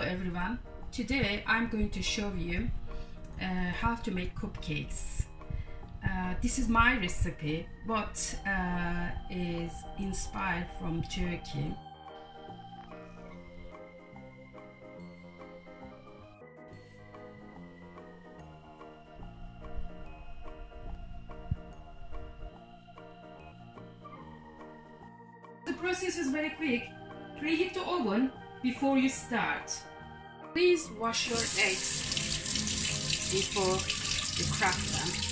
Hello everyone, today I'm going to show you uh, how to make cupcakes. Uh, this is my recipe but uh, is inspired from Turkey. The process is very quick. Preheat the oven before you start. Please wash your eggs before you crack them.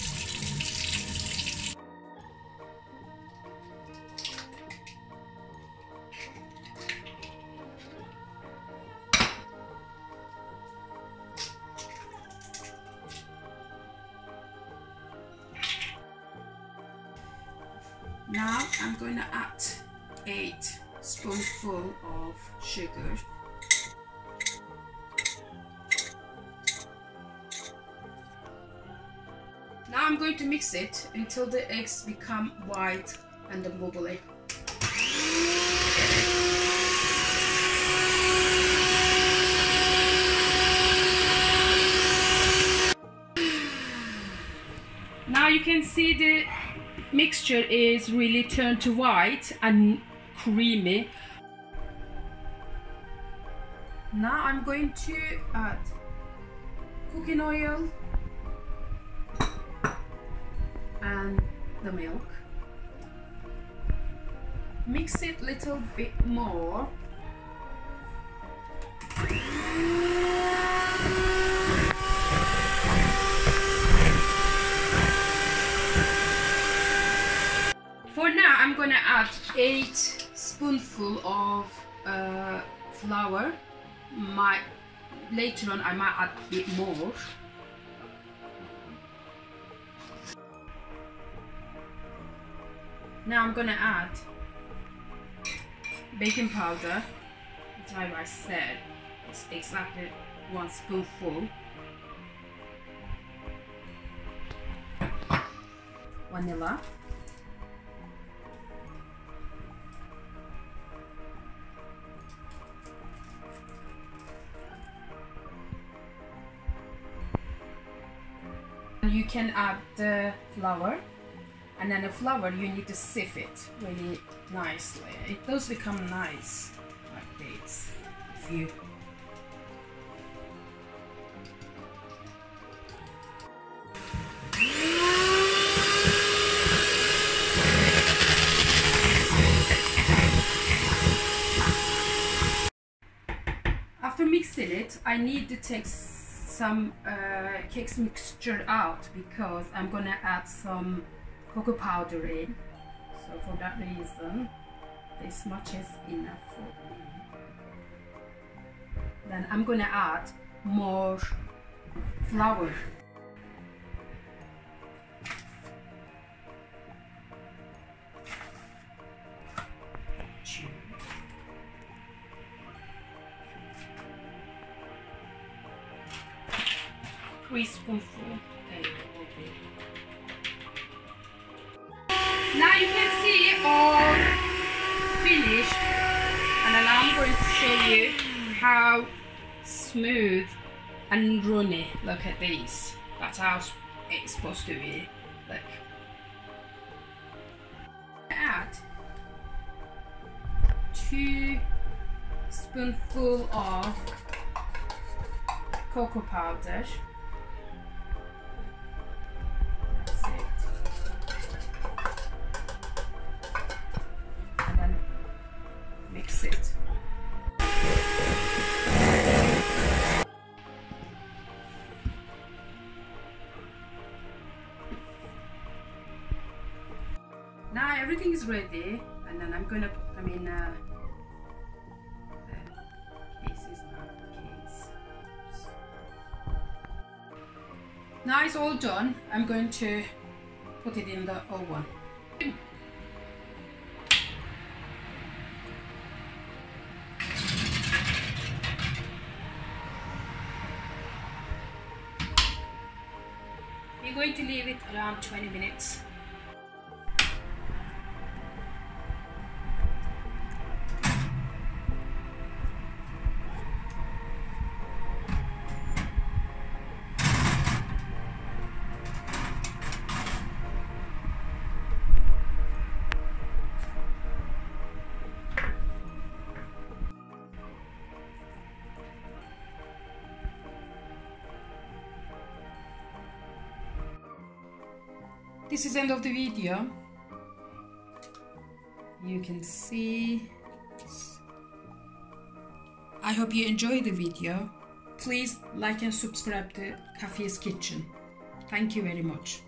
Now I'm going to add 8 spoonful of sugar I'm going to mix it until the eggs become white and bubbly. Now you can see the mixture is really turned to white and creamy. Now I'm going to add cooking oil and the milk. Mix it little bit more. For now, I'm gonna add 8 spoonful of uh, flour. My, later on, I might add a bit more. Now I'm gonna add baking powder, which I said is exactly one spoonful. Vanilla. You can add the flour and then the flour you need to sieve it really nicely. It does become nice like this. If you after mixing it I need to take some uh, cakes mixture out because I'm gonna add some cocoa powder in. So for that reason this much is enough for me. Then I'm gonna add more flour. Three spoonful now you can see all finished and then I'm going to show you how smooth and runny look at these. That's how it's supposed to be look add two spoonful of cocoa powder Now everything is ready and then I'm gonna put them in uh, the cases now. Case. Now it's all done. I'm going to put it in the oven. Going to leave it around 20 minutes. This is end of the video. You can see. I hope you enjoyed the video. Please like and subscribe to Kafiye's Kitchen. Thank you very much